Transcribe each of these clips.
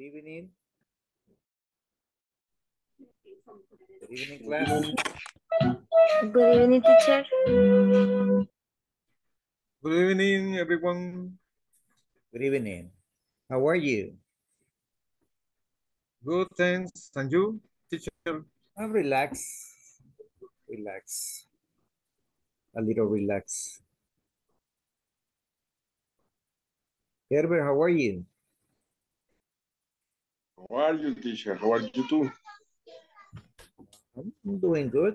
Good evening. Good evening, class. Good evening, teacher. Good evening, everyone. Good evening. How are you? Good, thanks. And you, teacher? I'm relaxed. Relax. A little relax. Herbert, how are you? How are you, teacher? How are you too? I'm doing good.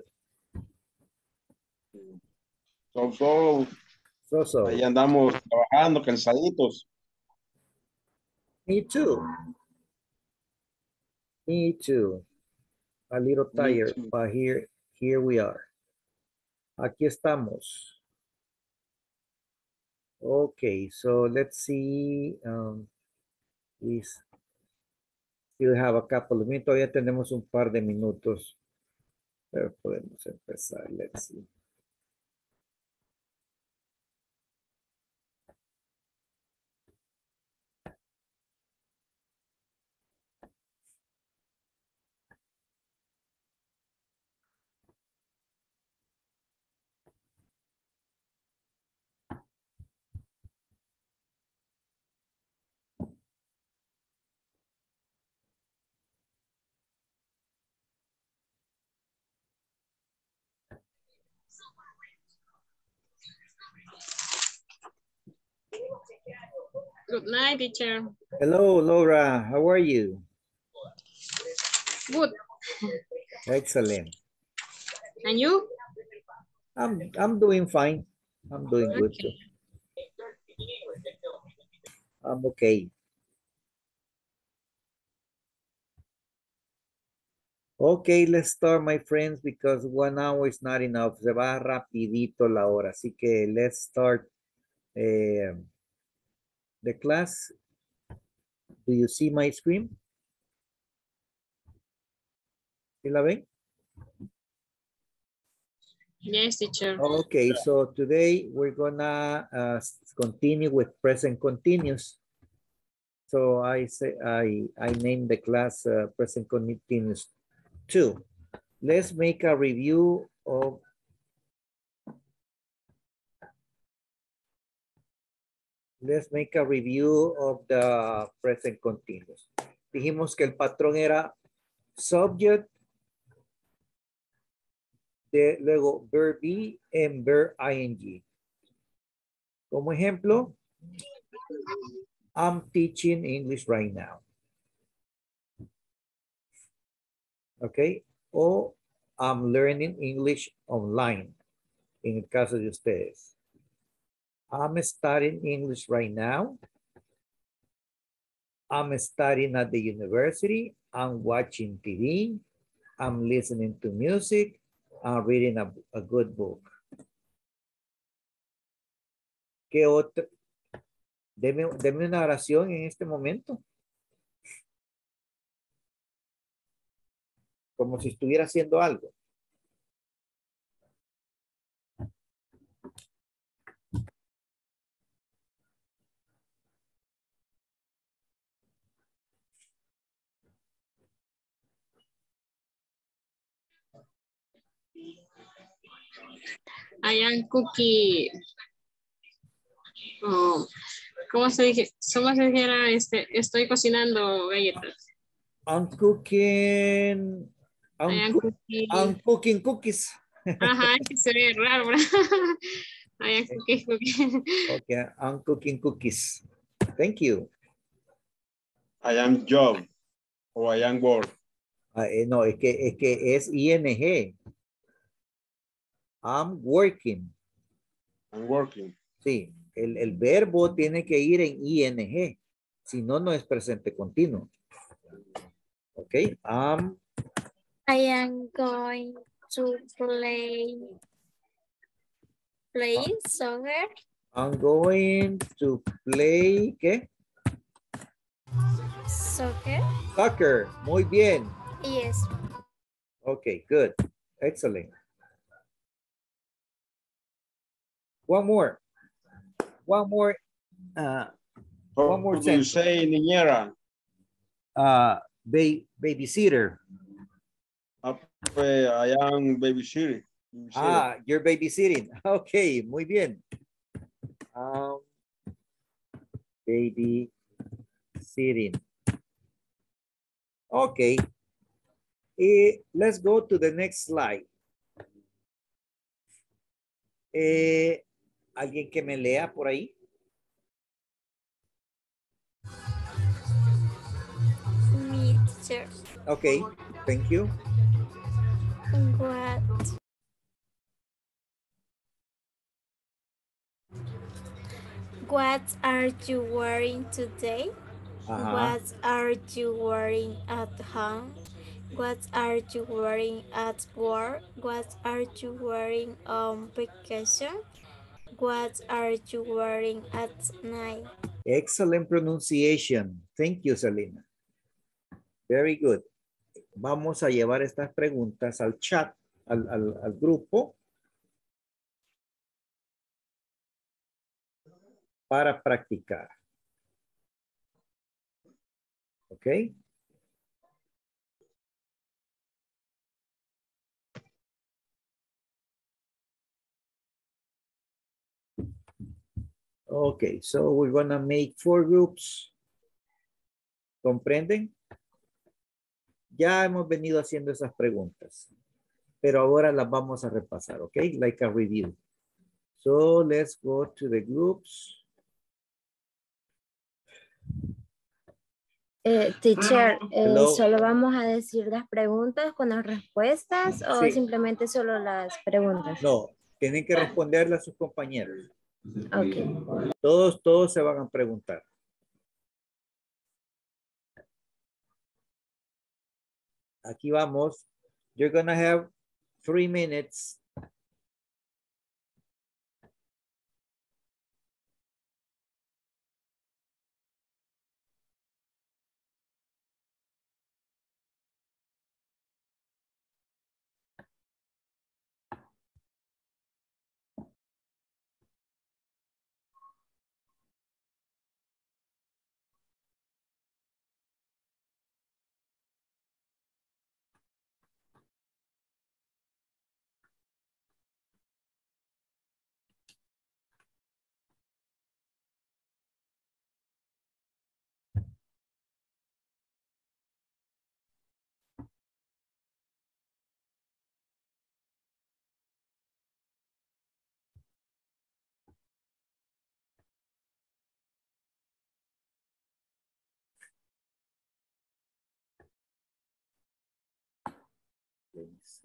So, so, So, so. ahí andamos trabajando, cansaditos. Me too. Me too. A little tired, but here, here we are. Aquí estamos. Okay, so let's see. Um, we still have a couple of minutes. Todavía tenemos un par de minutos. Pero podemos empezar. Let's see. Good night, teacher. Hello, Laura. How are you? Good. Excellent. And you? I'm I'm doing fine. I'm doing good too. I'm okay. Okay, let's start, my friends, because one hour is not enough. Se va rapidito la hora. Así que let's start eh, the class. Do you see my screen? ¿Sí la ven? Yes, teacher. Okay, so today we're gonna uh, continue with present continuous. So I say I I named the class uh, present continuous two. Let's make a review of Let's make a review of the present continuous. Dijimos que el patrón era subject, de, luego verb be and verb ing. Como ejemplo, I'm teaching English right now. Okay, o I'm learning English online, en el caso de ustedes. I'm studying English right now. I'm studying at the university. I'm watching TV. I'm listening to music. I'm reading a, good book. ¿Qué otro? Deme, deme una oración en este momento. Como si estuviera haciendo algo. I am cookie. Oh, ¿Cómo se dije? ¿Cómo se dijera? Este, estoy cocinando galletas. I'm cooking. I I'm, am coo- cooking. I'm cooking cookies. Ajá, es que se ve raro, ¿verdad? I am cooking, cooking. Okay, I'm cooking cookies. Thank you. I am job o I am work. Ah, eh, no, es que, es que es ing. I'm working. I'm working. Sí, el, el verbo tiene que ir en ing. Si no, no es presente continuo. Ok, I'm, I am going to play playing soccer. I'm going to play, ¿qué? Soccer. Soccer. Muy bien. Yes. Okay, good. Excellent. One more. One more. Uh, How One more do you say niñera? uh, ba- babysitter. I am babysitting. Ah, you're babysitting. Okay, muy bien. Um, babysitting. Okay. Eh, let's go to the next slide. Eh, ¿Alguien que me lea por ahí? Me, teacher. Okay, thank you. What? What are you wearing today? Ajá. What are you wearing at home? What are you wearing at work? What are you wearing on vacation? What are you wearing at night? Excellent pronunciation. Thank you, Selena. Very good. Vamos a llevar estas preguntas al chat, al, al- al grupo. Para practicar. ¿Ok? Okay, so we're gonna make four groups. ¿Comprenden? Ya hemos venido haciendo esas preguntas, pero ahora las vamos a repasar, ¿ok? Like a review. So let's go to the groups. Eh, teacher, eh, Hello. ¿solo vamos a decir las preguntas con las respuestas o Sí. simplemente solo las preguntas? No, tienen que responderle a sus compañeros. Ok. Todos, todos se van a preguntar. Aquí vamos. You're gonna have three minutes.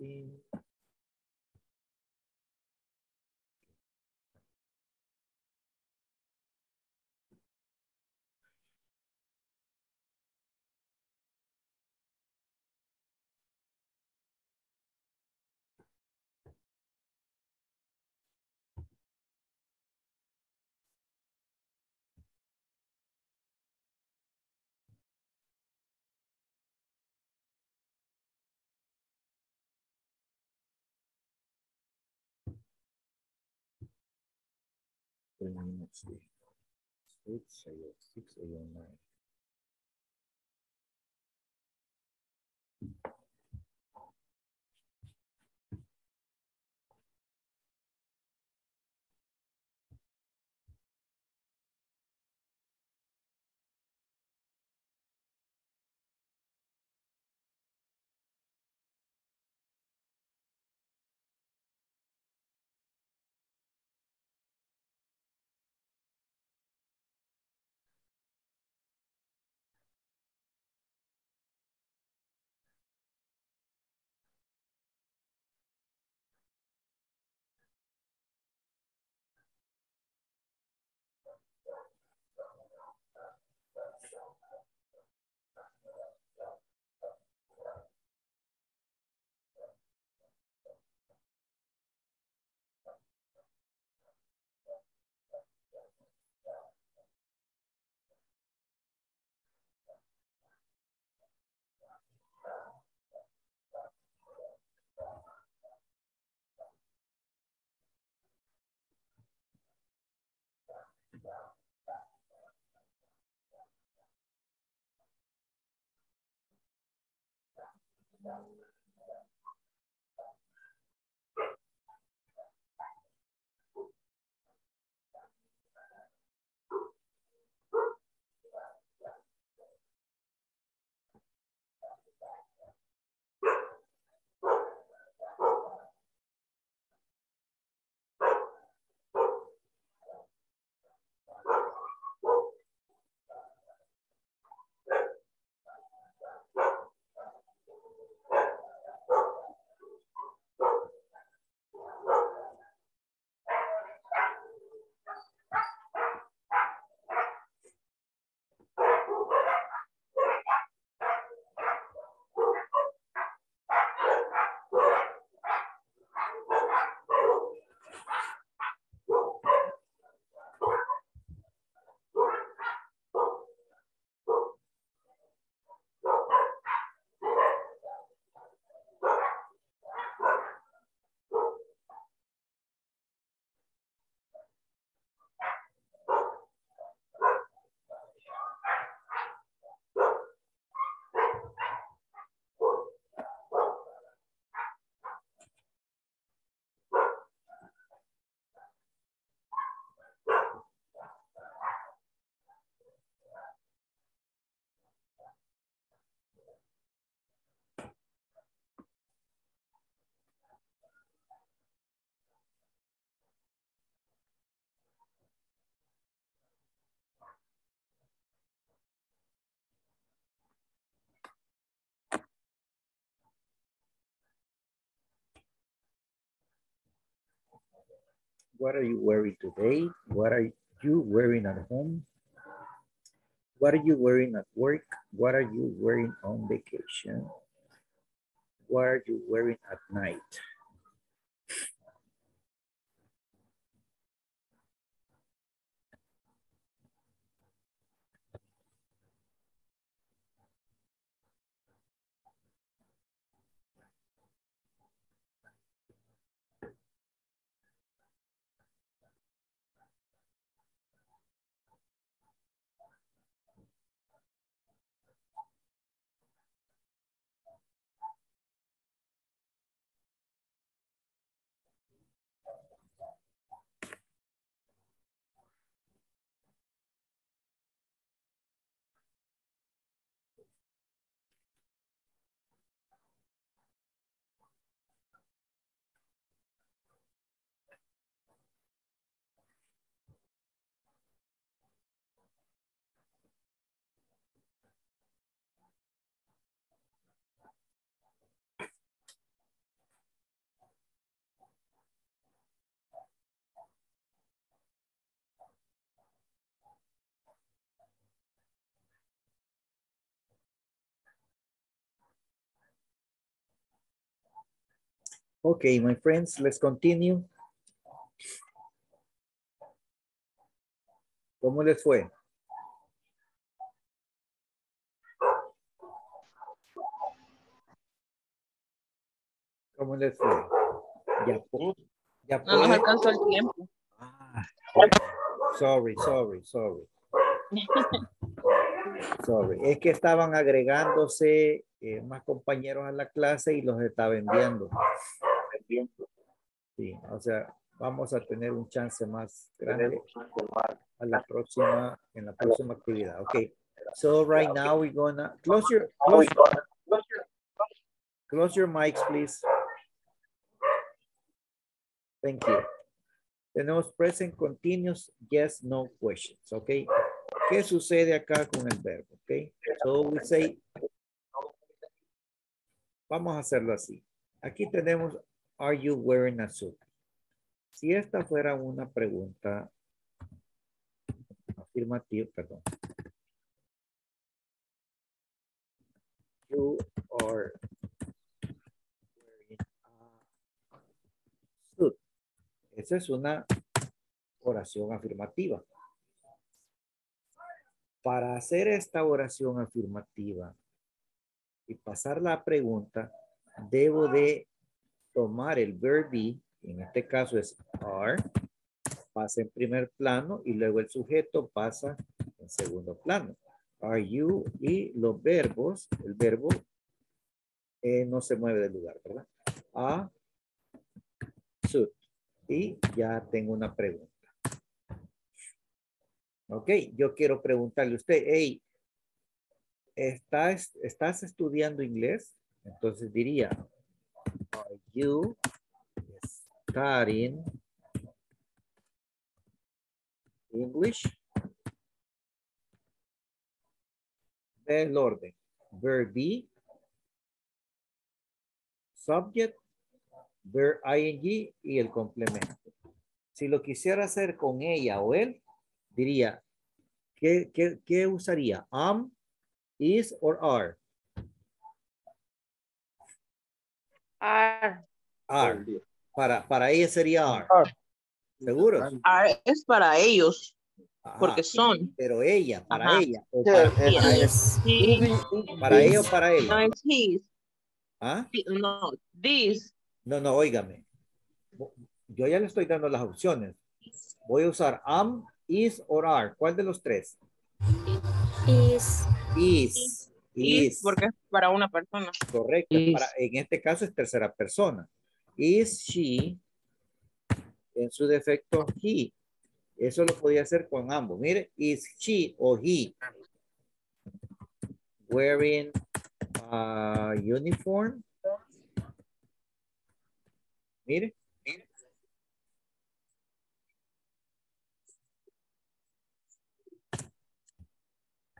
See. Let's see. 8 a.m. 6 a.m. What are you wearing today? What are you wearing at home? What are you wearing at work? What are you wearing on vacation? What are you wearing at night? Okay, my friends, let's continue. ¿Cómo les fue? ¿Cómo les fue? Ya, ya No nos alcanzó el tiempo. Ah, sorry, sorry, sorry. Sorry. Es que estaban agregándose eh, más compañeros a la clase y los estaba enviando. Sí, o sea, vamos a tener un chance más grande a la próxima, en la próxima actividad. Okay. So right now we're gonna close your close, close your mics, please. Thank you. Tenemos present continuous, yes, no questions, okay? ¿Qué sucede acá con el verbo? Okay. So we say, vamos a hacerlo así. Aquí tenemos, are you wearing a suit? Si esta fuera una pregunta afirmativa, perdón. You are wearing a suit. Esa es una oración afirmativa. Para hacer esta oración afirmativa y pasar la pregunta, debo de tomar el verb be, en este caso es are, pasa en primer plano y luego el sujeto pasa en segundo plano. Are you y los verbos, el verbo eh, no se mueve del lugar, ¿verdad? A suit. Y ya tengo una pregunta. Ok, yo quiero preguntarle a usted, hey, ¿estás, ¿estás estudiando inglés? Entonces diría, are you studying English? Ve el orden. Verb be, subject, verb ing y el complemento. Si lo quisiera hacer con ella o él, diría, ¿qué, qué, qué usaría? Am, is or are? Are. Are. Para, para ella sería are. ¿Seguro? Are es para ellos, Ajá, porque son. Pero ella, para Ajá. ella. O para, para. He, Para ella o para él. no es his. ¿Ah? No, this. No, no, óigame. Yo ya le estoy dando las opciones. Voy a usar am, is or are. ¿Cuál de los tres? Is Is. Is, Is. porque es para una persona. Correcto. Para, en este caso es tercera persona. Is she, en su defecto, he. Eso lo podía hacer con ambos. Mire, is she o he wearing a uniform? Mire.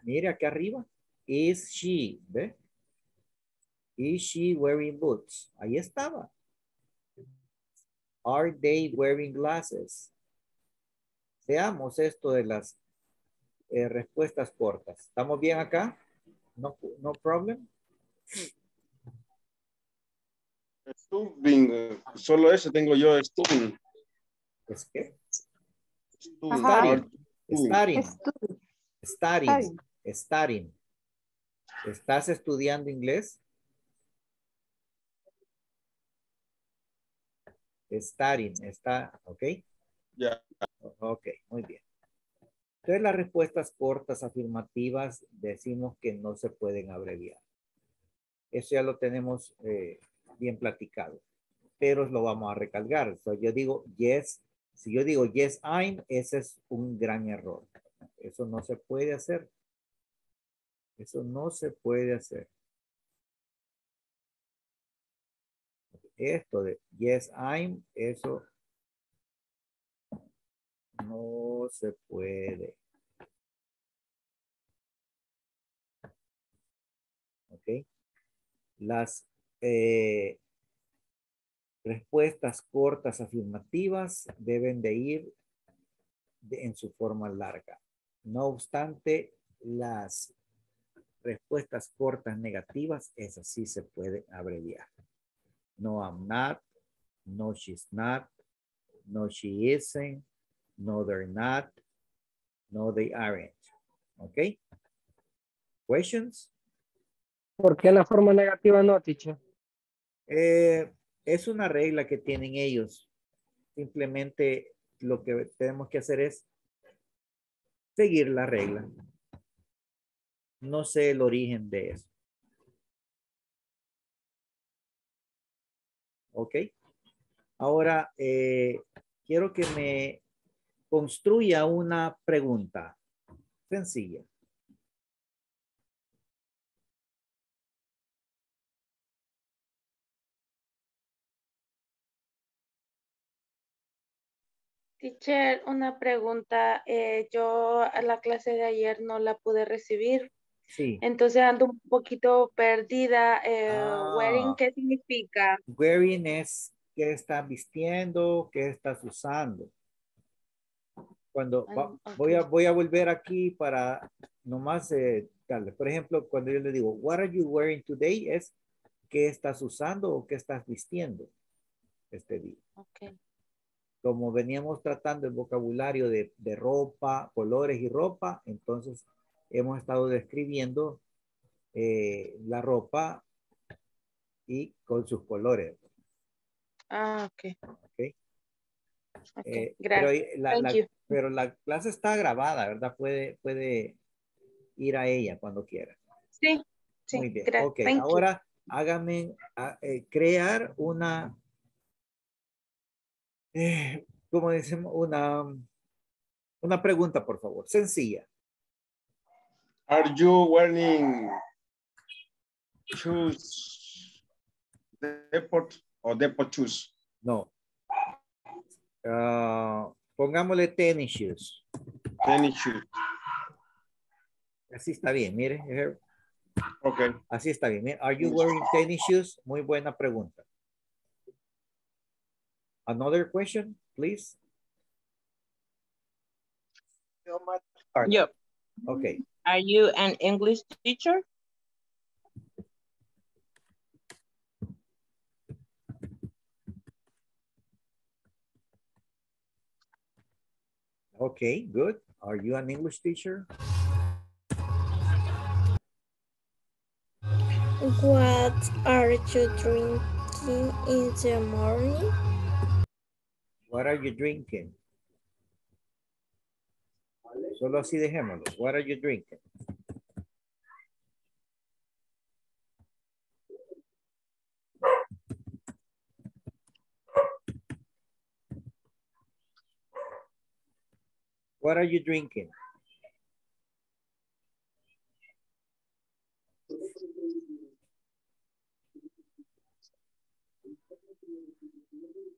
Mire acá arriba. Is she, ¿ve? Is she wearing boots? Ahí estaba. Are they wearing glasses? Veamos esto de las eh, respuestas cortas. ¿Estamos bien acá? No, no problem. Stubbing, eh, solo ese tengo yo, Stubbing. ¿Es. Are Studying. Stubbing. Studying. Studying. ¿Estás estudiando inglés? Studying. Está, ¿ok? Ya. Ok, muy bien. Entonces las respuestas cortas afirmativas decimos que no se pueden abreviar. Eso ya lo tenemos eh, bien platicado, pero lo vamos a recalcar. So, yo digo yes, si yo digo yes I'm, ese es un gran error. Eso no se puede hacer. Eso no se puede hacer. Esto de yes I'm, eso no se puede. Ok. Las eh, respuestas cortas afirmativas deben de ir de- en su forma larga. No obstante, las respuestas cortas negativas, esas sí se pueden abreviar. No, I'm not. No, she's not. No, she isn't. No, they're not. No, they aren't. Okay. Questions? ¿Por qué la forma negativa no, teacher? Eh, es una regla que tienen ellos. Simplemente lo que tenemos que hacer es seguir la regla. No sé el origen de eso. Ok. Ahora, eh, quiero que me construya una pregunta sencilla. Teacher, una pregunta. eh, yo a la clase de ayer no la pude recibir, Sí. entonces ando un poquito perdida. Eh, Ah. wearing, ¿qué significa? Wearing es qué estás vistiendo, qué estás usando. Cuando va- Ah, voy, a, voy a volver aquí para nomás eh, darle. Por ejemplo, cuando yo le digo, what are you wearing today? Es qué estás usando o qué estás vistiendo este día. Como veníamos tratando el vocabulario de, de ropa, colores y ropa, entonces hemos estado describiendo eh, la ropa y con sus colores. Ah, ok. Ok. Ok, Eh, pero, gracias. la, Thank la- you. pero la clase está grabada, ¿verdad? Puede, puede ir a ella cuando quiera. Sí, sí, Muy bien. Ok, thank you. ahora hágame ah, eh, crear una, ¿cómo decimos? Una, una pregunta, por favor, sencilla. Are you wearing shoes? Depot o depot shoes? No. Ah, pongámosle tennis shoes. Tennis shoes. Así está bien, mire. Okay. Así está bien. mire, Are you wearing tennis shoes? Muy buena pregunta. Another question, please. Yo, Okay. Are you an English teacher? Okay, good. Are you an English teacher? What are you drinking in the morning? What are you drinking? Solo así dejémoslo. What are you drinking? What are you drinking?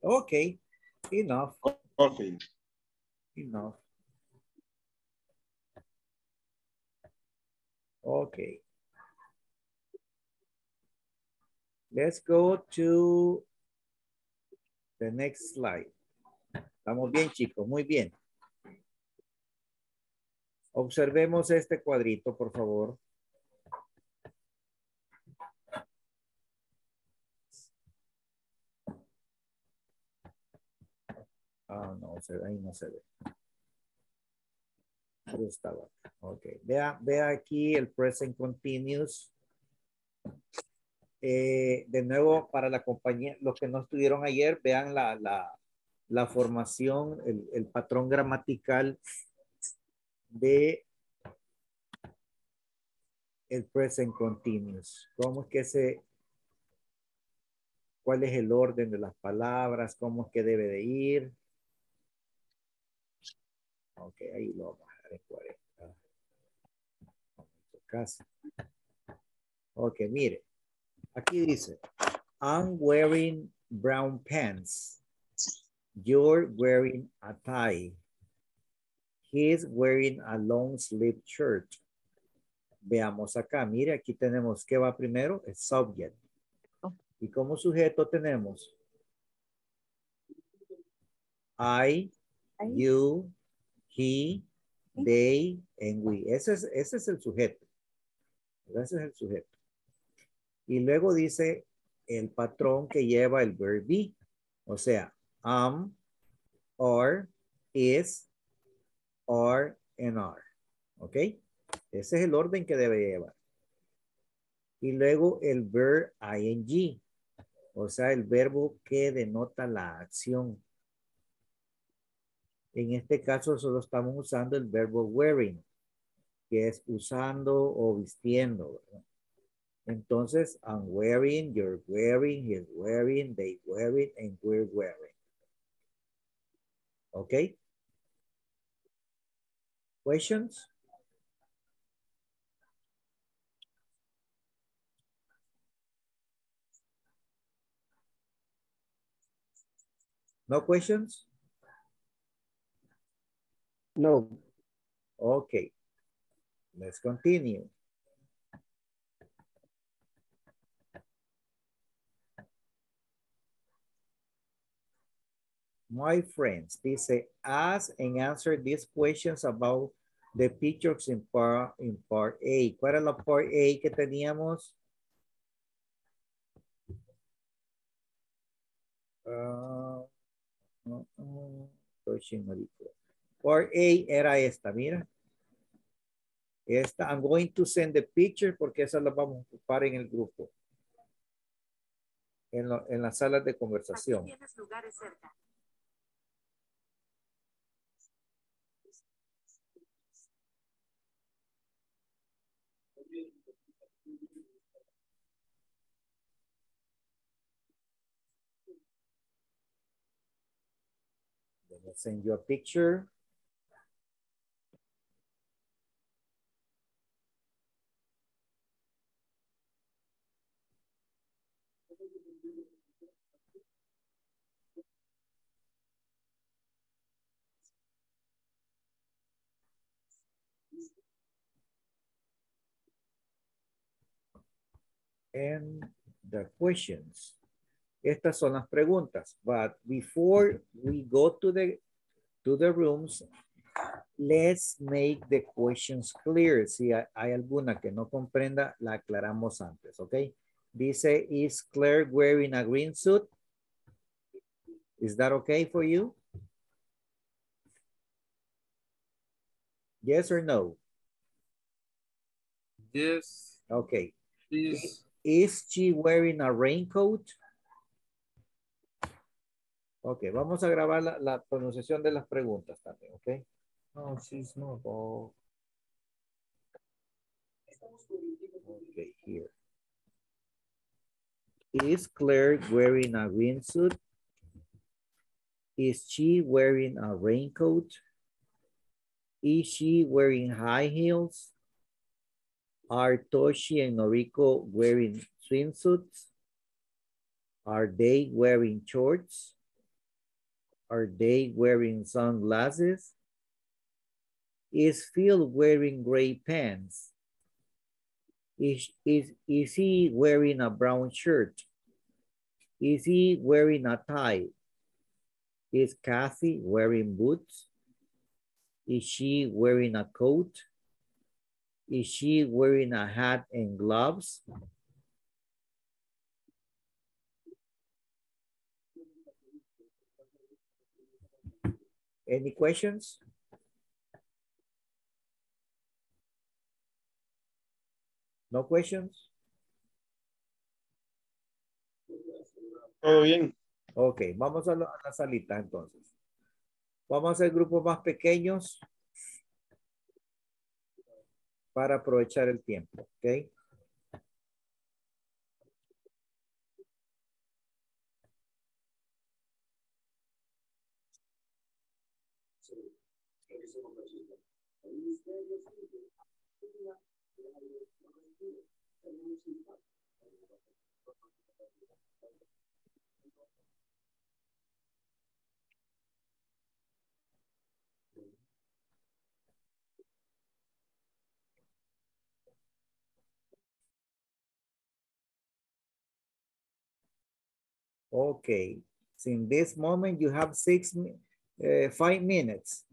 Okay, enough, Coffee. enough. Okay. Let's go to The next slide. Estamos bien, chicos, muy bien. Observemos este cuadrito, por favor. Ah, no, se, ahí no se ve. Ok, vea, vea aquí el present continuous. Eh, de nuevo, para la compañía, los que no estuvieron ayer, vean la, la, la formación, el, el patrón gramatical de el present continuous. ¿Cómo es que se, cuál es el orden de las palabras? ¿Cómo es que debe de ir? Ok, ahí lo va. 340. Casi. Ok, mire. Aquí dice, I'm wearing brown pants. You're wearing a tie. He's wearing a long sleeve shirt. Veamos acá, mire, aquí tenemos, ¿qué va primero? El subject. Y como sujeto tenemos I, you, he, they, and we. Ese es, ese es el sujeto. Ese es el sujeto. Y luego dice el patrón que lleva el verb be. O sea, am, or, is, are, and are. ¿Ok? Ese es el orden que debe llevar. Y luego el verb ing. O sea, el verbo que denota la acción. En este caso solo estamos usando el verbo wearing, que es usando o vistiendo. Entonces, I'm wearing, you're wearing, he's wearing, they wearing, and we're wearing. Okay? Questions? No questions? No. Okay. Let's continue. My friends, dice, ask and answer these questions about the pictures in part, A. ¿Cuál era la part A que teníamos? Uh, uh, uh. Part A era esta, mira. Esta, I'm going to send the picture porque esa la vamos a ocupar en el grupo. En, lo, en las salas de conversación. Tienes lugares picture. And the questions. Estas son las preguntas. But before we go to the, to the rooms, let's make the questions clear. Si hay alguna que no comprenda, la aclaramos antes, ¿ok? Dice, is Claire wearing a green suit? Is that okay for you? Yes or no? Yes. Okay. Is she wearing a raincoat? Ok, vamos a grabar la, la pronunciación de las preguntas también, ok? No, she's not. Oh. Okay, here. Is Claire wearing a green suit? Is she wearing a raincoat? Is she wearing high heels? Are Toshi and Noriko wearing swimsuits? Are they wearing shorts? Are they wearing sunglasses? Is Phil wearing gray pants? Is, is, is he wearing a brown shirt? Is he wearing a tie? Is Kathy wearing boots? Is she wearing a coat? Is she wearing a hat and gloves? Any questions? No questions? Todo bien. Ok, vamos a, la salita entonces. Vamos a hacer grupos más pequeños para aprovechar el tiempo, ¿ok? Okay, so in this moment you have six, uh, five minutes.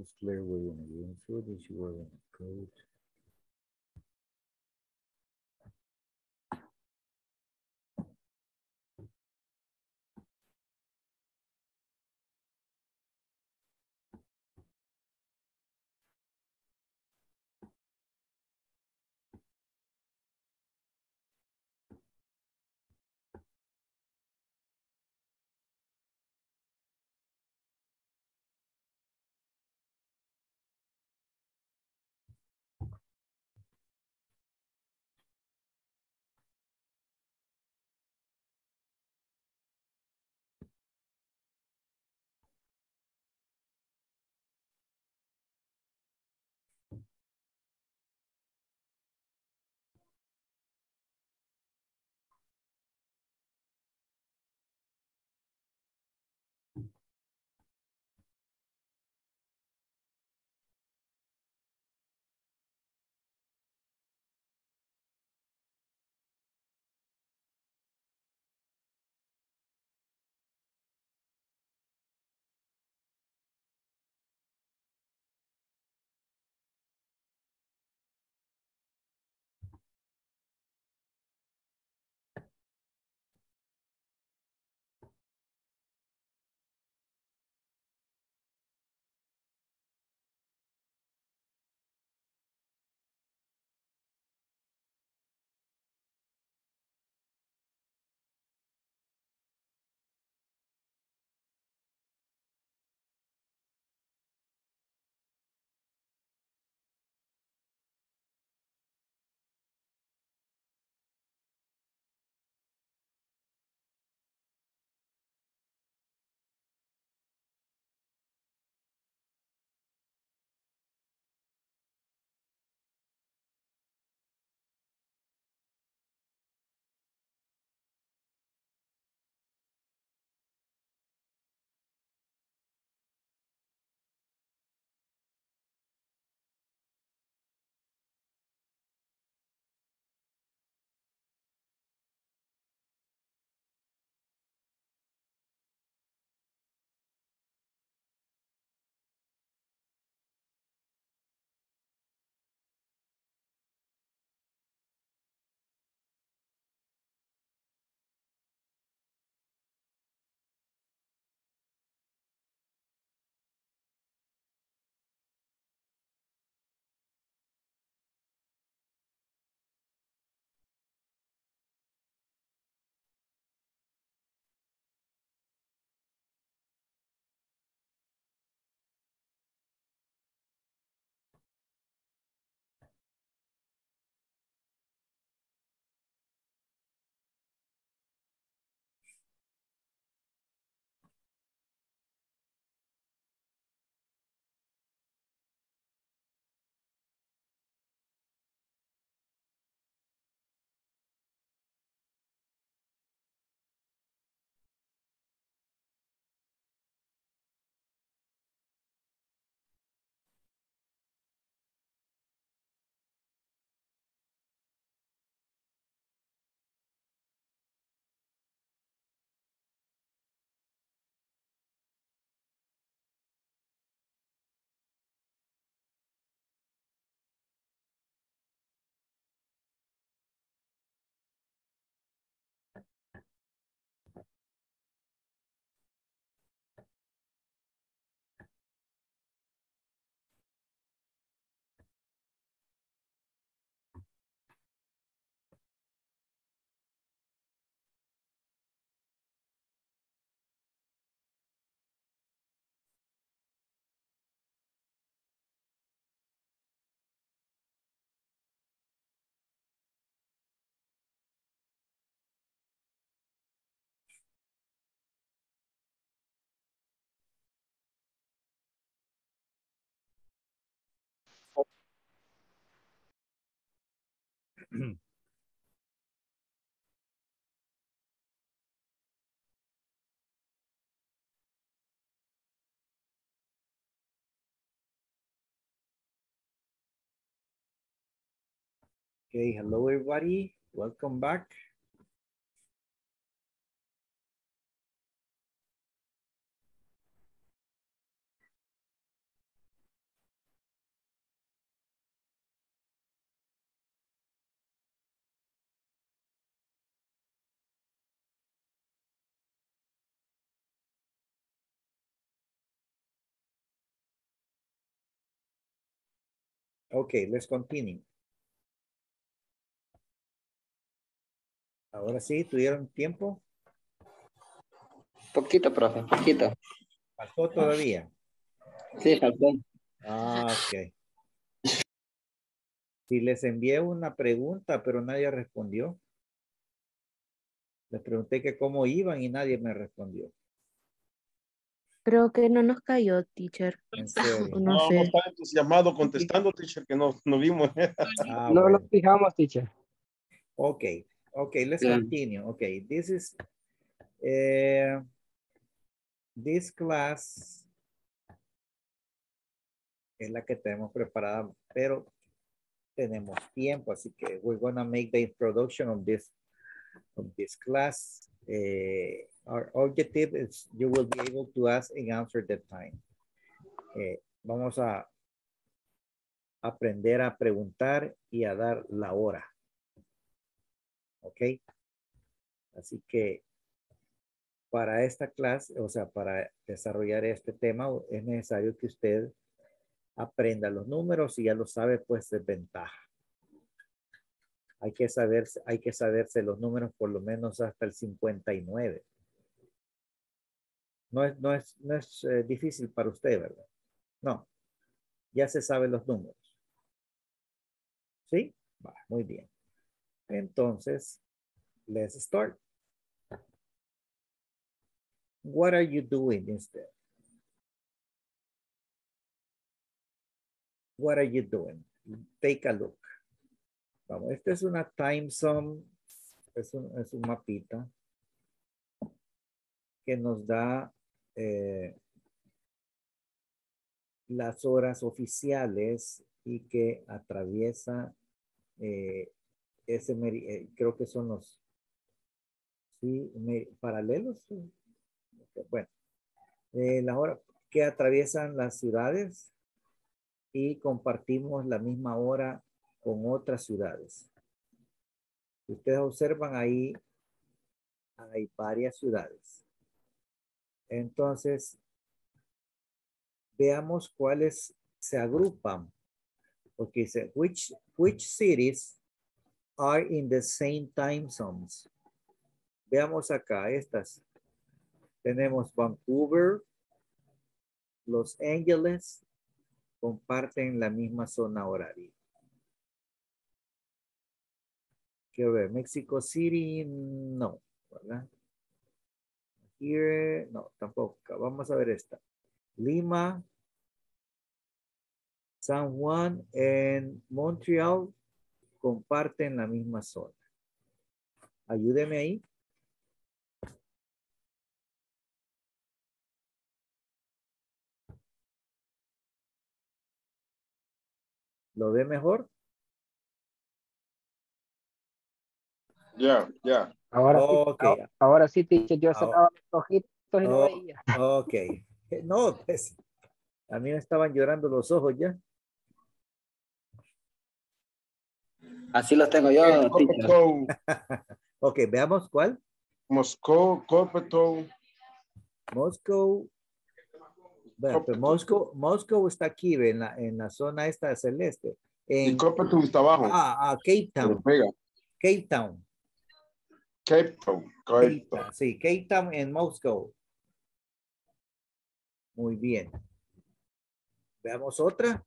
Is Claire wearing a swimsuit? Is she wearing a coat? Okay, hello everybody. Welcome back. Okay, let's continue. Ahora sí, ¿tuvieron tiempo? Poquito, profe, poquito. ¿Faltó todavía? Sí, faltó. Ah, ok. Si les envié una pregunta, pero nadie respondió. Les pregunté que cómo iban y nadie me respondió. Creo que no nos cayó, teacher. En serio. No No, no sé. está entusiasmado contestando, teacher, que no, no vimos. Ah, No bueno. nos fijamos, teacher. Okay, okay, let's Yeah. continue. Okay, this is uh, this class es la que tenemos preparada, pero tenemos tiempo, así que we're gonna make the introduction of this of this class. Eh, our objective is you will be able to ask and answer the time. Eh, vamos a aprender a preguntar y a dar la hora. ¿ok? Así que para esta clase, o sea, para desarrollar este tema, es necesario que usted aprenda los números y ya lo sabe, pues es ventaja. Hay que saberse, hay que saberse los números por lo menos hasta el 59. No es, no es, no es eh, difícil para usted, ¿verdad? No, ya se sabe los números. ¿Sí? Va, muy bien. Entonces, let's start. What are you doing instead? What are you doing? Take a look. Vamos, esta es una time zone, es un, es un mapita que nos da eh, las horas oficiales y que atraviesa eh, ese, eh, creo que son los, sí, paralelos. Bueno, las horas que atraviesan las ciudades y compartimos la misma hora con otras ciudades. Ustedes observan ahí, hay varias ciudades. Entonces, veamos cuáles se agrupan. Porque dice, which, which cities are in the same time zones. Veamos acá estas. Tenemos Vancouver, Los Ángeles, comparten la misma zona horaria. Quiero ver, Mexico City, no, ¿verdad? No, tampoco. Vamos a ver esta. Lima, San Juan en Montreal comparten la misma zona. Ayúdeme ahí. ¿Lo ve mejor? Ya, ya. Ahora Ok. sí, ahora sí, teacher, yo cerraba los ojitos y no Oh, veía. ok. No, pues, a mí me estaban llorando los ojos ya. Así los tengo yo, teacher. Copetou, Ok, veamos cuál. Moscú, Copetou, Moscow. Bueno, pues Moscow, Moscow está aquí en la, en la zona esta celeste. y En, Copetou está abajo. ah, ah, Cape Pero Town. Cape Town. Cape Town, Cape correcto. Town, Sí, Cape Town en Moscow. Muy bien. Veamos otra.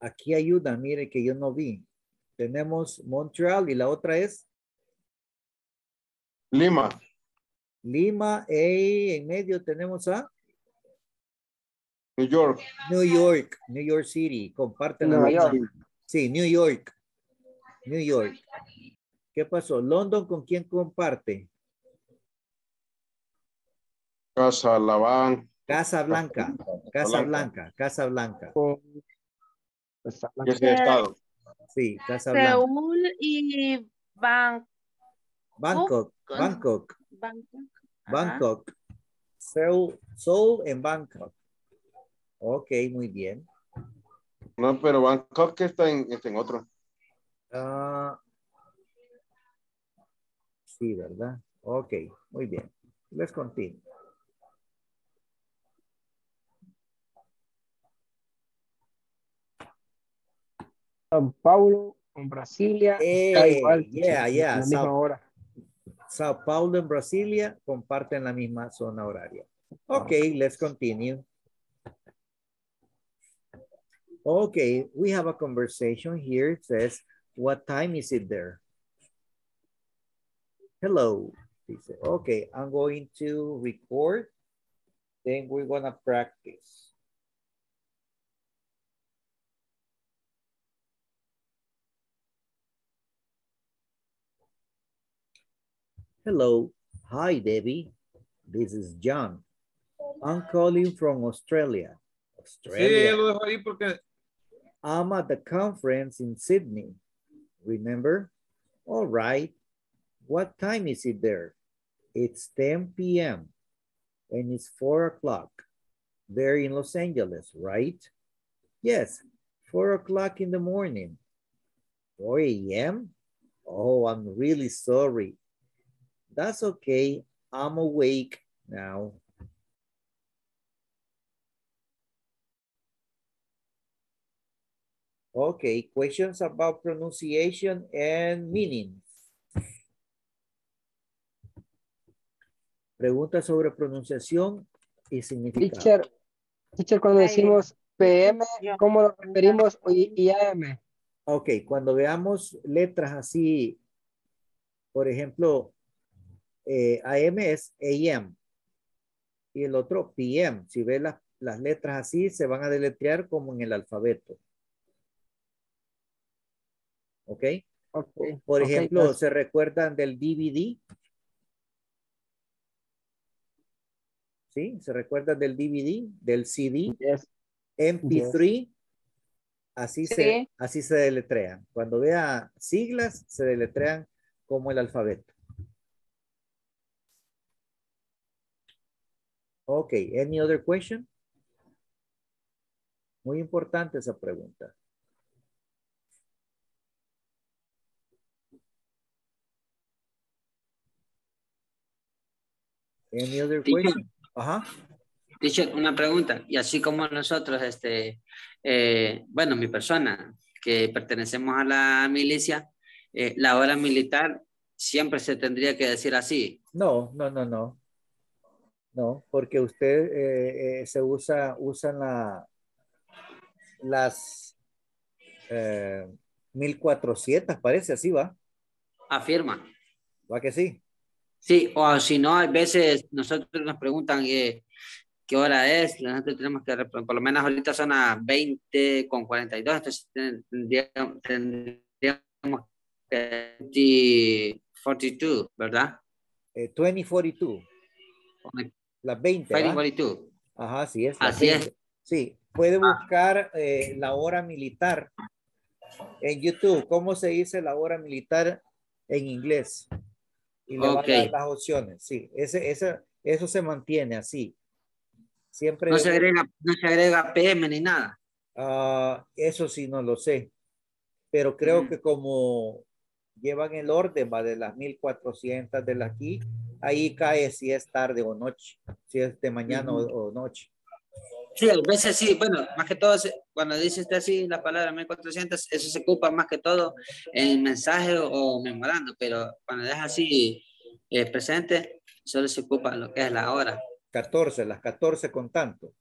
Aquí ayuda, mire que yo no vi. tenemos Montreal y la otra es Lima. Lima y en medio tenemos a New York. New York, New York City. Comparten la Nueva misma- York. Sí, New York. New York. ¿Qué pasó? London con quién comparte? Casa Laván. Casa Blanca. Casa Blanca. Casa Blanca. Casa Blanca. Sí, Casa Blanca. Seúl y Bang Bangkok. con- Bangkok. Bangkok. Seoul, Seoul en Bangkok. Ok, muy bien. No, pero Bangkok está en, está en otro. Ah, sí, ¿verdad? Ok, muy bien. Let's continue. San Paulo Brasilia. está Eh, igual, yeah, en yeah, La misma Sao- hora. Sao Paulo and Brasilia comparten la misma zona horaria. Okay, let's continue. Okay, we have a conversation here. It says, what time is it there? Hello. Okay, I'm going to record. Then we're gonna practice. Hello. Hi, Debbie. This is John. I'm calling from Australia. Sí, Australia. lo dejo ahí porque I'm at the conference in Sydney. Remember? All right. What time is it there? It's 10 p.m. and it's 4 o'clock. There in Los Angeles, right? Yes, 4 o'clock in the morning. 4 a.m.? Oh, I'm really sorry. That's okay. I'm awake now. Okay, questions about pronunciation and meaning. Preguntas sobre pronunciación y significado. Teacher, teacher, cuando decimos PM. ¿cómo lo referimos? Y, y AM. Ok, cuando veamos letras así, por ejemplo, eh, AM es AM y el otro PM. Si ves las, las letras así, se van a deletrear como en el alfabeto. ¿Ok? Ok, Por ejemplo. ¿se recuerdan del DVD? ¿Sí? ¿Se recuerdan del DVD? ¿Del CD? Yes. MP3? Así, se, Sí. así se deletrean. Cuando vea siglas, se deletrean como el alfabeto. Ok, any other question? Muy importante esa pregunta. Any other question? Ajá. Teacher, una pregunta. Y así como nosotros, este, eh, bueno, mi persona, que pertenecemos a la milicia, eh, la hora militar siempre se tendría que decir así. No, no, no, no. No, porque usted eh, eh, se usa, usan la, las eh, 1400, parece, así va. Afirma. ¿Va que sí? Sí, o si no, a veces nosotros nos preguntan eh, qué hora es, nosotros tenemos que, por lo menos ahorita son las 20 con 42, entonces tendríamos, tendríamos que 20, 42, ¿verdad? Eh, 2042, las 20, 20, ¿va? 42. Ajá, así es. Así es. 20. Sí, puede buscar eh, la hora militar en YouTube. ¿Cómo se dice la hora militar en inglés? Y le va a Ok. dar las opciones. Sí, ese, ese, eso se mantiene así. Siempre. No se agrega, no se agrega PM ni nada. Ah, eso sí no lo sé. Pero creo Ujú. que como llevan el orden va de las 1400 de la aquí, ahí cae si es tarde o noche, si es de mañana o- Ujú. o noche. Sí, a veces sí, bueno, más que todo, cuando dice usted así la palabra 1400, eso se ocupa más que todo en mensaje o memorando, pero cuando es así eh, presente, solo se ocupa lo que es la hora. 14, las 14 con tanto.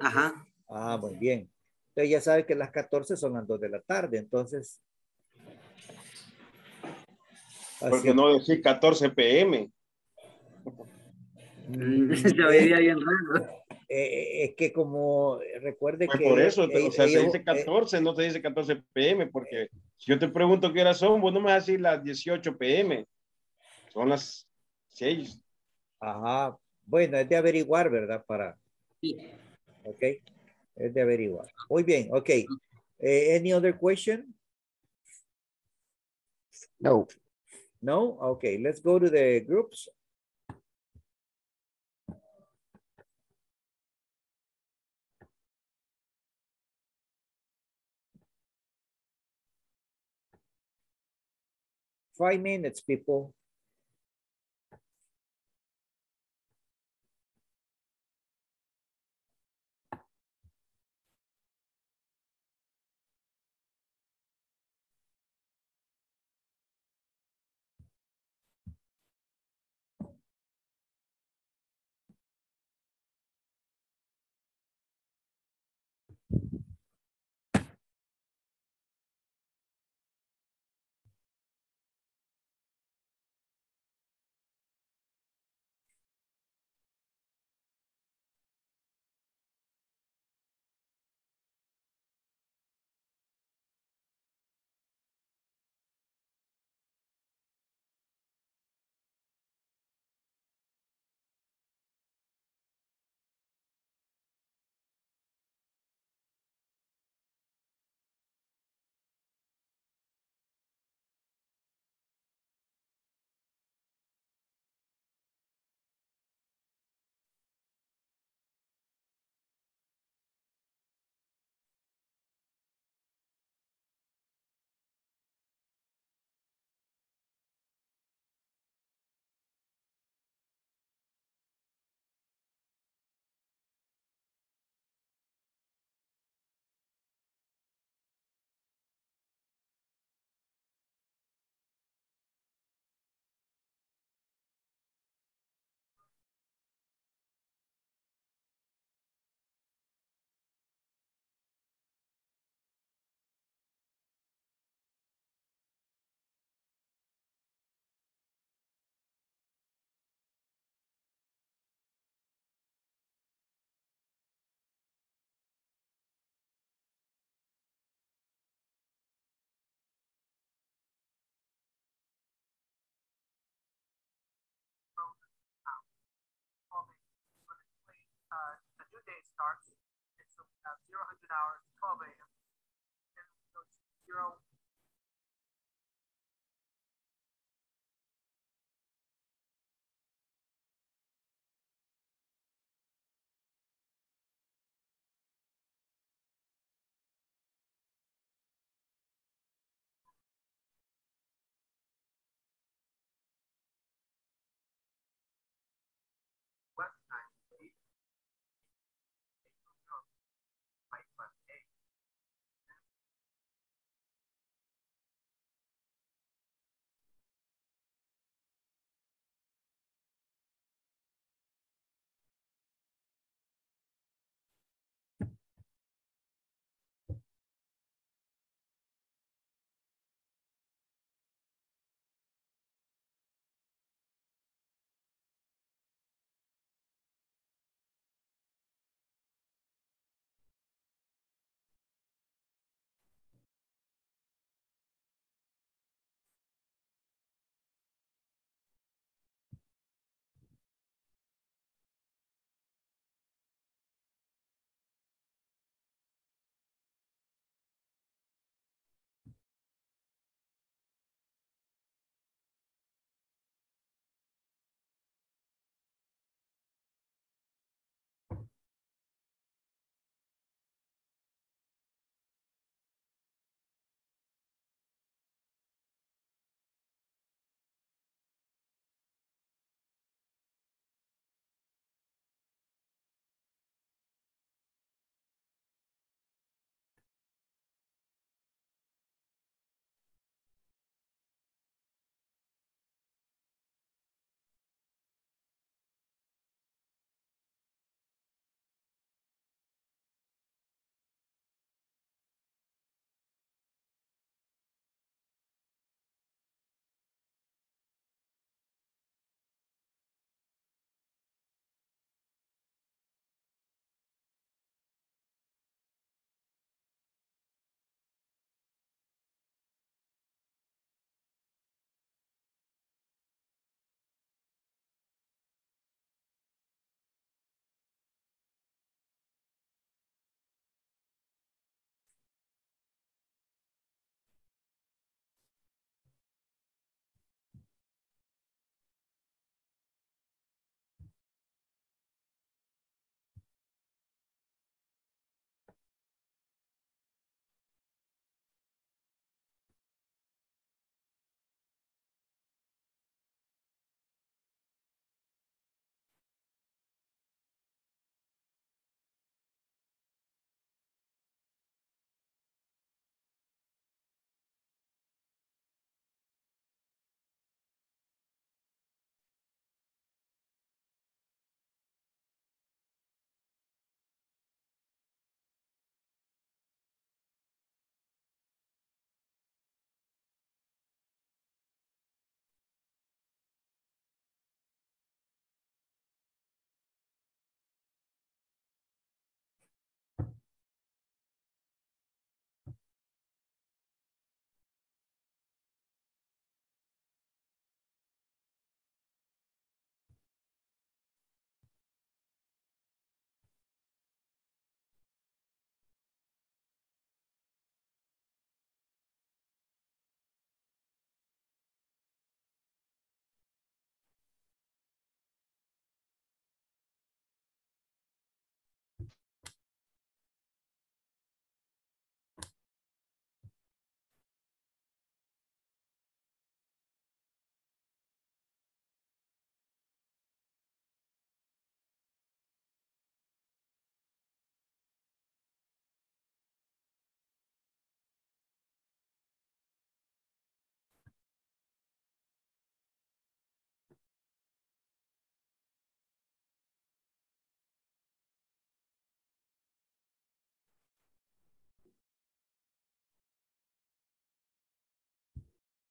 Ajá, Ah, muy bien. Entonces ya sabe que las 14 son las 2 de la tarde, entonces Porque no decir 14 pm. Mm, Se veía bien raro. eh, es que como recuerde Pues que por eso, eh, o sea, se dice 14, no te dice 14 pm, porque si yo te pregunto qué hora son, vos no me vas a decir las 18 pm. Son las 6. Ajá. Bueno, es de averiguar, ¿verdad? Para. Ok. Es de averiguar. Muy bien, ok. Eh, any other question? No. No? Okay, let's go to the groups. Five minutes, people. starts. It's uh, 0, 100 hours, 12 a.m. 0, 0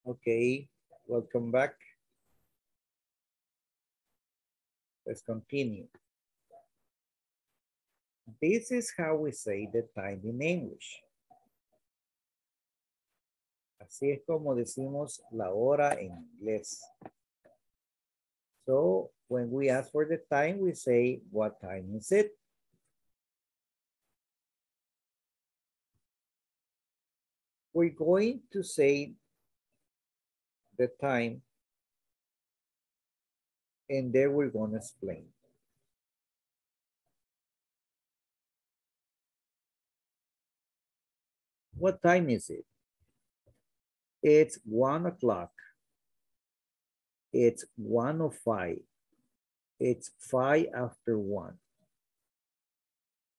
Okay, welcome back. Let's continue. This is how we say the time in English. Así es como decimos la hora en inglés. So when we ask for the time, we say, what time is it? We're going to say the time and then we're going to explain. What time is it? It's one o'clock. It's one o five. It's five after one.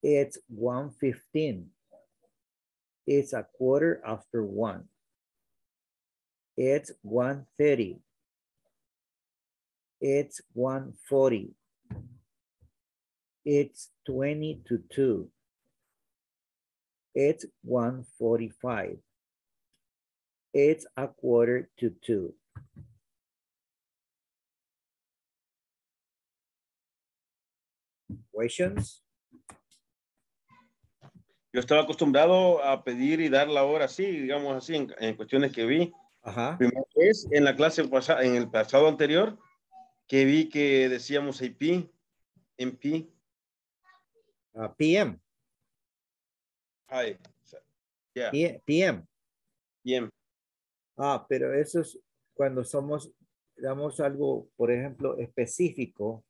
It's one fifteen. It's a quarter after one. It's one thirty. It's one forty. It's twenty to two. It's one forty-five. It's a quarter to two. Questions? Yo estaba acostumbrado a pedir y dar la hora así, digamos así, en, en cuestiones que vi. Ajá. Primera vez en la clase pasada, en el pasado anterior, que vi que decíamos AP, MP. Uh, PM. Hi. Yeah, PM. PM. Ah, pero eso es cuando somos, damos algo, por ejemplo, específico,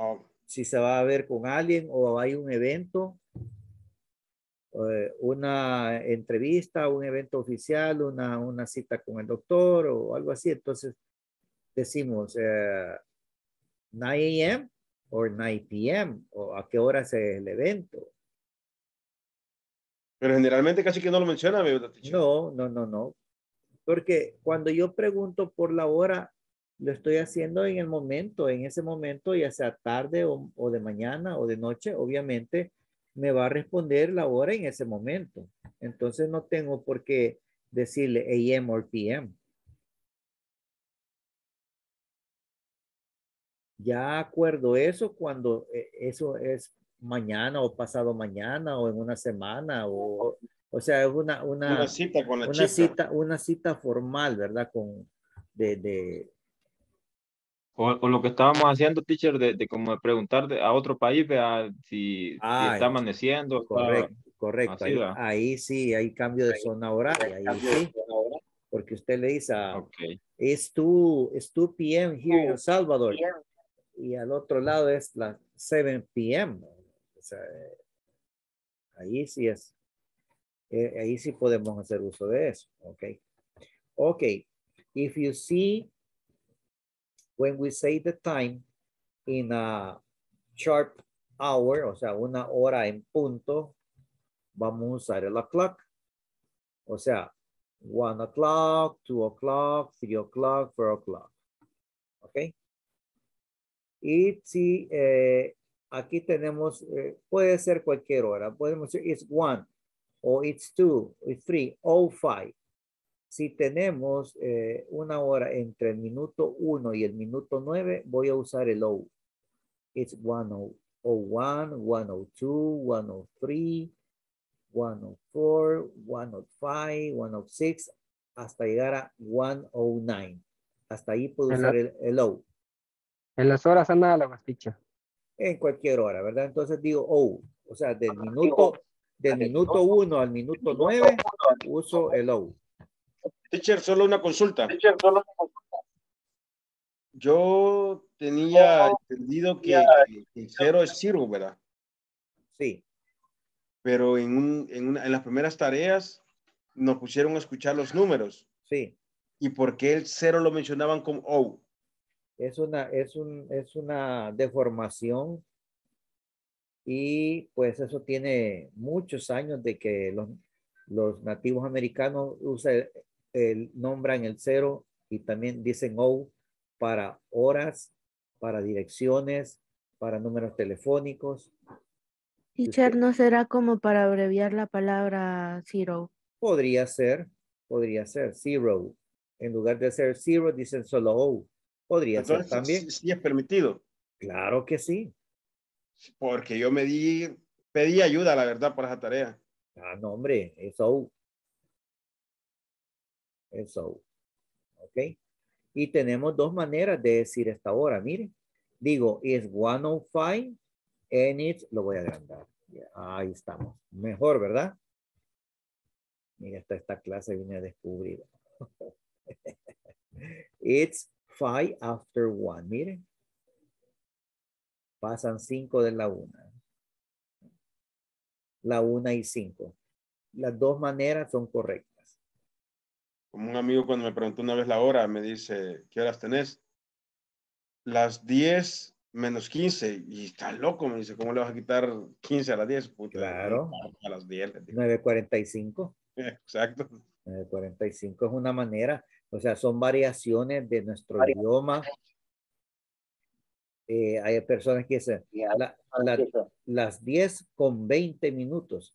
Ah, si se va a ver con alguien o hay un evento, una entrevista, un evento oficial, una, una cita con el doctor o algo así, entonces decimos eh, 9 a.m. o 9 p.m. o a qué hora es el evento. pero generalmente casi que no lo menciona, ¿verdad? No, no, no, no. Porque cuando yo pregunto por la hora, lo estoy haciendo en el momento, en ese momento, ya sea tarde o, o de mañana o de noche, obviamente me va a responder la hora en ese momento. Entonces no tengo por qué decirle AM o PM. Ya acuerdo eso cuando eh, eso es mañana o pasado mañana o en una semana o, o sea, es una, una, Una cita con la una chica. cita, una cita formal, ¿verdad? Con, de, de, O, o lo que estábamos haciendo, teacher, de, de como preguntar a otro país, vea, si, si Ah, está amaneciendo. está- correcto, correcto. Ahí, ahí sí, hay cambio de zona horaria, ahí sí. Porque usted le dice, ah, Ok. es tu, es tu PM here en El Salvador. Y al otro lado es las 7 PM. O sea, ahí sí es. eh, ahí sí podemos hacer uso de eso. Ok. Ok. If you see, when we say the time in a sharp hour, o sea, una hora en punto, vamos a usar el o'clock. O sea, one o'clock, two o'clock, three o'clock, four o'clock. Ok. Y si eh, aquí tenemos, eh, puede ser cualquier hora. Podemos decir it's one, o it's two, it's three, o five. Si tenemos eh, una hora entre el minuto uno y el minuto nueve, voy a usar el O. It's one o, o one, one o two, one o three, one o four, one o five, one o six, hasta llegar a one o nine. Hasta ahí puedo En la- usar el, el O. En las horas análogas, teacher. en cualquier hora, ¿verdad? Entonces digo, oh, o sea, del minuto, del minuto uno al minuto nueve, uso el oh. Teacher, solo una consulta. Yo tenía entendido que, que el cero es cero, ¿verdad? Sí, Pero en, un, en, una- en las primeras tareas nos pusieron a escuchar los números. sí. ¿Y por qué el cero lo mencionaban como O? Es una, es un, es una deformación y pues eso tiene muchos años de que los, los nativos americanos usan el, nombran el cero y también dicen O para horas, para direcciones, para números telefónicos. Teacher, ¿no será como para abreviar la palabra zero? Podría ser, podría ser, zero. En lugar de ser zero, dicen solo O. Podría Entonces, ser también. sí, sí es permitido. Claro que sí. Porque yo me di, pedí ayuda, la verdad, por esa tarea. Ah, no, hombre, es O. Es O. ¿Ok? Y tenemos dos maneras de decir esta hora. Miren, digo, es 105 and it's, lo voy a agrandar. Ahí estamos. Mejor, ¿verdad? Mira, esta, esta clase viene a descubrir. It's five after one. Miren. Pasan cinco de la una. La una y cinco. Las dos maneras son correctas. Como un amigo cuando me preguntó una vez la hora, me dice, ¿qué horas tenés? Las 10 menos 15. Y está loco, me dice, ¿cómo le vas a quitar 15 a las 10? Puta, Claro. A las 10. le digo. 9.45. Exacto. 9.45 es una manera, o sea, son variaciones de nuestro idioma. Eh, hay personas que dicen la- la- las 10 con 20 minutos.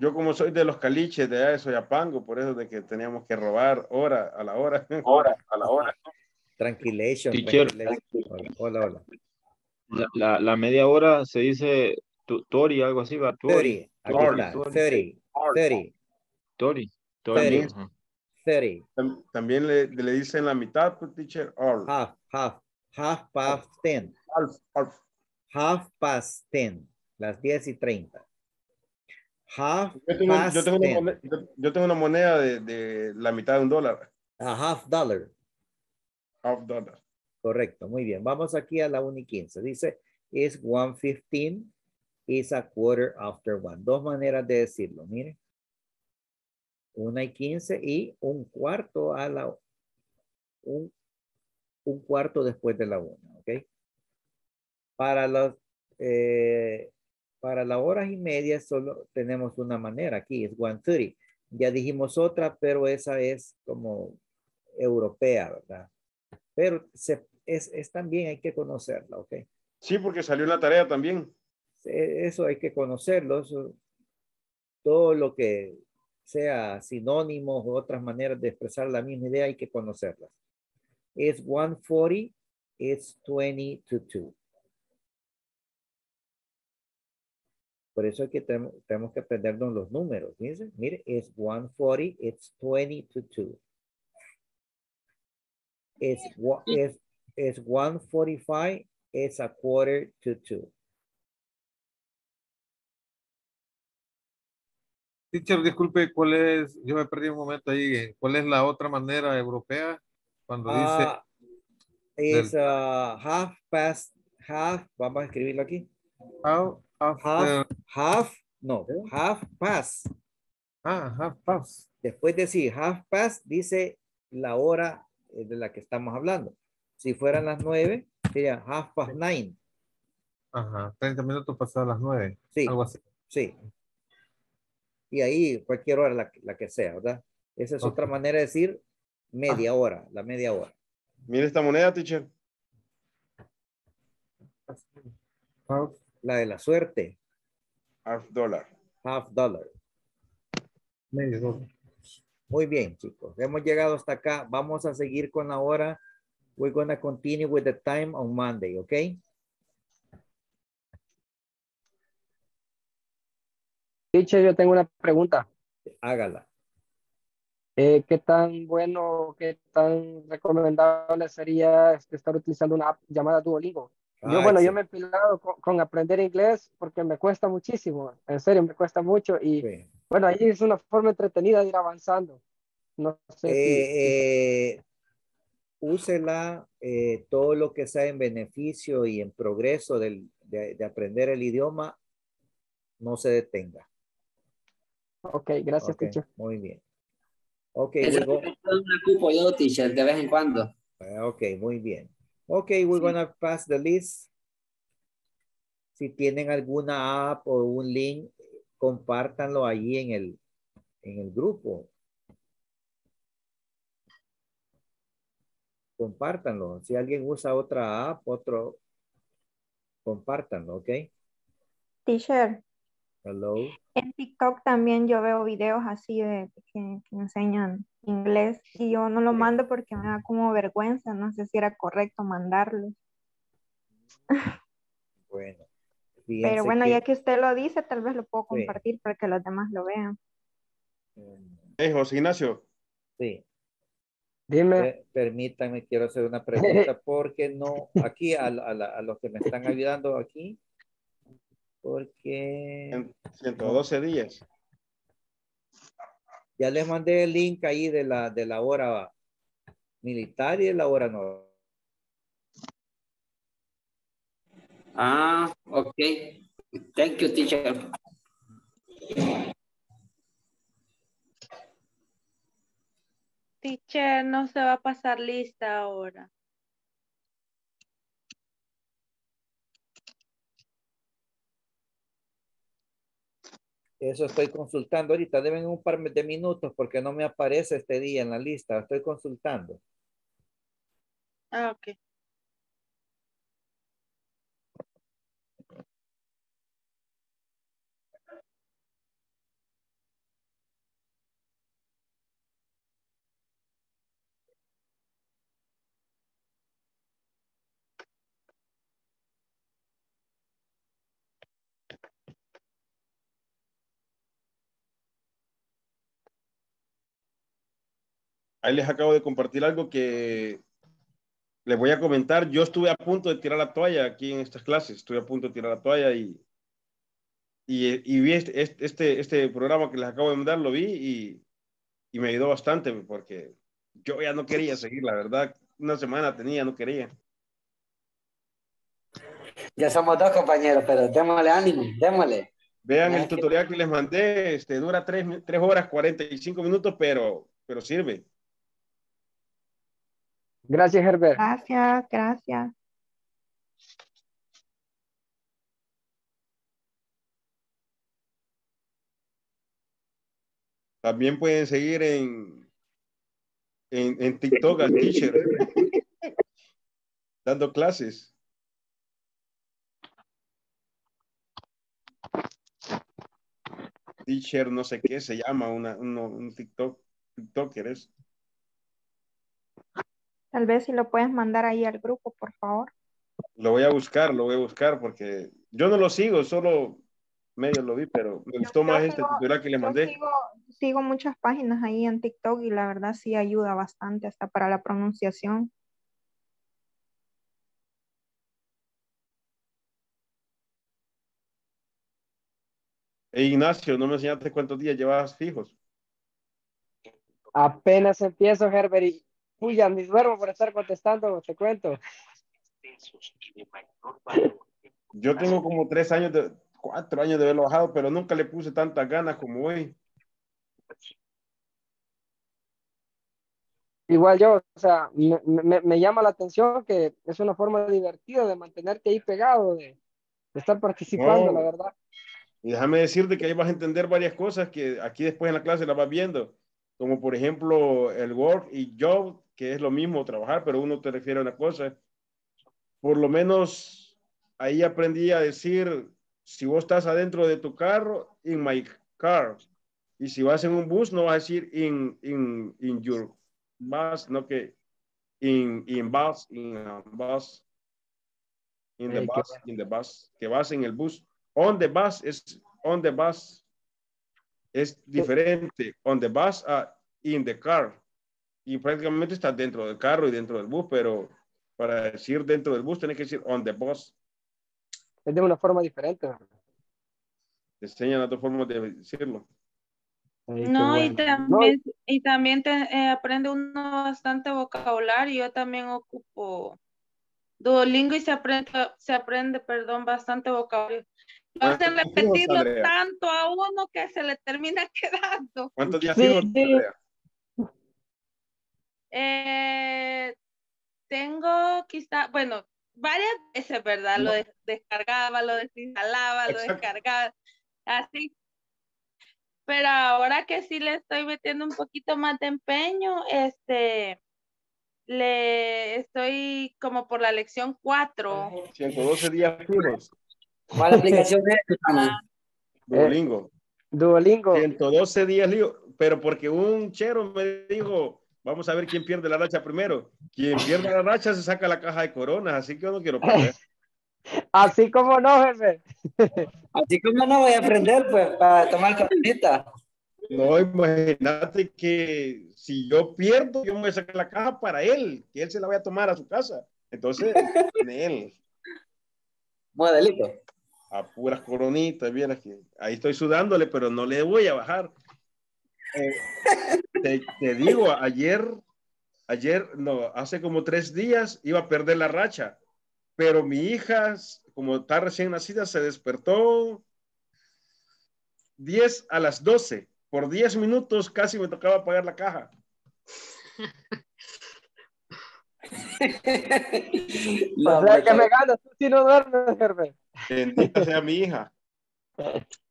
Yo como soy de los caliches de allá de Soyapango, por eso de que teníamos que robar hora a la hora. Hora a la hora. Tranquilation. Teacher. tranquilation. Hola, hola, hola. La, la, la media hora se dice Tori, algo así, va. 30. Aquí Tori. está. 30. 30. Tori. Tori. 30. ajá. 30. Tam- También le, le dicen la mitad, pues, teacher, or. Half, half, half past 10. Half, half. Half past 10. Las 10 y 30. Half Yo tengo, past yo tengo una 10. moneda, yo- yo tengo una moneda de, de la mitad de un dólar. A half dollar. Half dollar. Correcto, muy bien. Vamos aquí a la 1 y 15. Dice, is 1.15 is a quarter after one. Dos maneras de decirlo, mire. 1 y 15 y un cuarto a la un, un cuarto después de la 1, ¿ok? Para los eh, para las horas y media solo tenemos una manera aquí, es 1.30. Ya dijimos otra, pero esa es como europea, ¿verdad? Pero se, es, es también hay que conocerla, ¿ok? Sí, porque salió la tarea también. Eso hay que conocerlo. eso- todo lo que sea sinónimos o otras maneras de expresar la misma idea hay que conocerlas. Es 140, it's 20 to 2. Por eso es que tenemos, tenemos que aprendernos los números. Fíjense, mire, es 140, it's 20 to 2. It's, wa- it's, it's 145, it's a quarter to 2. Teacher, disculpe, ¿cuál es? Yo me perdí un momento ahí. ¿Cuál es la otra manera europea? Cuando dice Ah, es uh, half past, half, vamos a escribirlo aquí. how Half, half, no, half past. ah, half past. Después de decir half past, dice la hora eh, de la que estamos hablando. Si fueran las nueve, sería half past nine. Ajá, 30 minutos pasadas las 9. Sí. Algo así. Sí. Y ahí cualquier hora la, la que sea, ¿verdad? Esa es otra manera de decir media hora, la media hora. Mire esta moneda, teacher. Half, La de la suerte, Half dollar. half dollar. medio dólar. Muy bien, chicos. Hemos llegado hasta acá. Vamos a seguir con la hora. We're going to continue with the time on Monday, ¿ok? Teacher, yo tengo una pregunta. Hágala. Eh, ¿Qué tan bueno, qué tan recomendable sería estar utilizando una app llamada Duolingo? Yo, Ah, bueno, yo me he excelente. pilado con, con aprender inglés porque me cuesta muchísimo, en serio, me cuesta mucho y Sí. bueno, ahí es una forma entretenida de ir avanzando. No sé si- Eh, eh, úsela eh, todo lo que sea en beneficio y en progreso del- de, de aprender el idioma. No se detenga. Ok, gracias, Ok, teacher. Muy bien. Ok, un cupo yo, teacher, de vez en cuando. Ah, Ok, muy bien. Ok, we're gonna pass the list. Si tienen alguna app o un link, compártanlo allí en el, en el grupo. Compártanlo. Si alguien usa otra app, otro, compártanlo, ¿ok? Teacher, Hello. En TikTok también yo veo videos así de que, que enseñan inglés y yo no lo mando porque me da como vergüenza, no sé si era correcto mandarlo. Bueno. Pero bueno, que- ya que usted lo dice, tal vez lo puedo Sí. compartir para que los demás lo vean. Hey, José Ignacio. Sí. Dime. Per- Permítanme, quiero hacer una pregunta porque no, aquí a, a a los que me están ayudando aquí, porque 112 días. ya les mandé el link ahí de la, de la hora militar y de la hora no. Ah, ok. Thank you, teacher. Teacher, no se va a pasar lista ahora. Eso estoy consultando ahorita. Deben un par de minutos porque no me aparece este día en la lista. Estoy consultando. Ah, ok. Ahí les acabo de compartir algo que les voy a comentar. Yo estuve a punto de tirar la toalla aquí en estas clases. Estuve a punto de tirar la toalla y, y, y vi este, este- este, este programa que les acabo de mandar, lo vi y, y me ayudó bastante porque yo ya no quería seguir, la verdad. Una semana tenía, no quería. Ya somos dos compañeros, pero démosle ánimo, démosle. Vean el tutorial que les mandé, este, dura tres, mi- tres horas 45 minutos, pero, pero sirve. Gracias, Herbert. Gracias, gracias. También pueden seguir en, en, en TikTok al teacher, dando clases. Teacher, no sé qué se llama, una, uno- un TikTok, TikToker es. Tal vez si lo puedes mandar ahí al grupo, por favor. Lo voy a buscar, lo voy a buscar porque yo no lo sigo, solo medio lo vi, pero me gustó más este tutorial que les mandé. sigo, sigo muchas páginas ahí en TikTok y la verdad sí ayuda bastante hasta para la pronunciación. E Ignacio, no me enseñaste cuántos días llevabas fijos. Apenas empiezo, Herbert, y uy, ya me duermo por estar contestando, te cuento. Yo tengo como tres años, de, cuatro años de haberlo bajado, pero nunca le puse tantas ganas como hoy. Igual yo, o sea, me, me- me llama la atención que es una forma divertida de mantenerte ahí pegado, de, de estar participando, No. la verdad. Y déjame decirte que ahí vas a entender varias cosas que aquí después en la clase las vas viendo, como por ejemplo el work y job, que es lo mismo trabajar, pero uno te refiere a una cosa. Por lo menos ahí aprendí a decir, si vos estás adentro de tu carro, in my car. Y si vas en un bus, no vas a decir in, in, in your bus, no que in, in bus, in a bus, in the bus, in the bus, que vas en el bus. On the bus es on the bus es diferente. On the bus a in the car. Y prácticamente estás dentro del carro y dentro del bus, pero para decir dentro del bus tenés que decir on the bus. Es de una forma diferente. Te enseñan otras formas de decirlo. Qué No, y bueno. también, y también te, eh, aprende uno bastante vocabulario. Yo también ocupo Duolingo y se aprende, se aprende, perdón, bastante vocabulario. Lo hacen ¿Cuántos fijos, repetirlo tanto a uno que se le termina quedando. ¿Cuántos días Sí. Andrea? Eh, tengo quizá, bueno, varias veces, ¿verdad? Lo des- descargaba, lo desinstalaba, lo Exacto. descargaba, así. Pero ahora que sí le estoy metiendo un poquito más de empeño, este, le estoy como por la lección 4. 112 días fijos. ¿Cuál aplicación es? Duolingo. Duolingo. 112 días pero porque un chero me dijo, vamos a ver quién pierde la racha primero. Quien pierde la racha se saca la caja de coronas, así que yo no quiero perder. Así como no, jefe. Así como no voy a aprender, pues, para tomar cafecita. No, imagínate que si yo pierdo, yo me voy a sacar la caja para él, que él se la vaya a tomar a su casa. Entonces, en él. Modelito. A puras coronitas, vieras que ahí estoy sudándole, pero no le voy a bajar. Eh, te, te digo, ayer, ayer, no, hace como tres días iba a perder la racha, pero mi hija, como está recién nacida, se despertó 10 a las 12. Por 10 minutos casi me tocaba pagar la caja. o sea que me ganas, tú si no duermes, jefe. Bendita sea mi hija.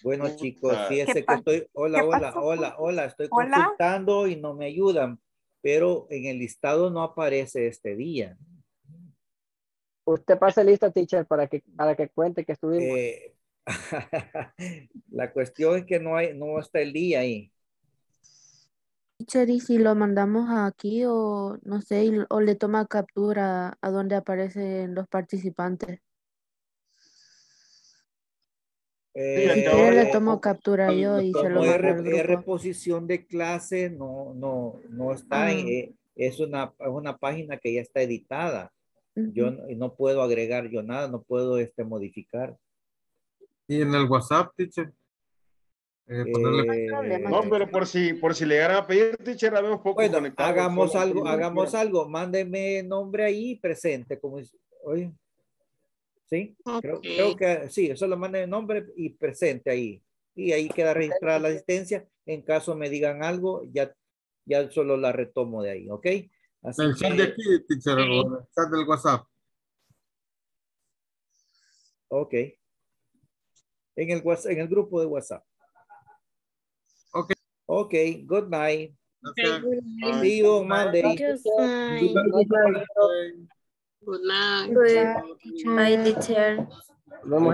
Bueno, chicos, fíjense ¿Qué que estoy, hola, hola, hola, hola, estoy Hola. consultando y no me ayudan, pero en el listado no aparece este día. Usted pase listo, teacher, para que, para que cuente que estuvimos. Eh, la cuestión es que no hay, no está el día ahí. Teacher, y si lo mandamos aquí o no sé, y- o le toma captura a donde aparecen los participantes. Sí, Eh, Si quiere le tomo captura yo y se lo es, mando al re- es grupo. reposición de clase, no, no, no está, en- Ah. eh, es una, es una página que ya está editada. Yo no, no puedo agregar yo nada, no puedo este, modificar. Y en el WhatsApp, teacher. Eh, ponerle- Eh, No, pero por si, por si le llegaran a pedir, teacher, la vemos poco Bueno, hagamos algo, hagamos algo. Mándeme nombre ahí presente, como es- oye. Sí, creo, Ok. creo que sí, solo mande nombre y presente ahí. Y ahí queda registrada la asistencia. En caso me digan algo, ya, ya solo la retomo de ahí, ¿ok? Así El chat de que, aquí, teacher, el chat del WhatsApp. ok. En el, WhatsApp- en el grupo de WhatsApp. Ok. Ok, good night. Gracias. Ay, See you on Monday. Just fine. Bye. Good night. Good. Bye, teacher. Vemos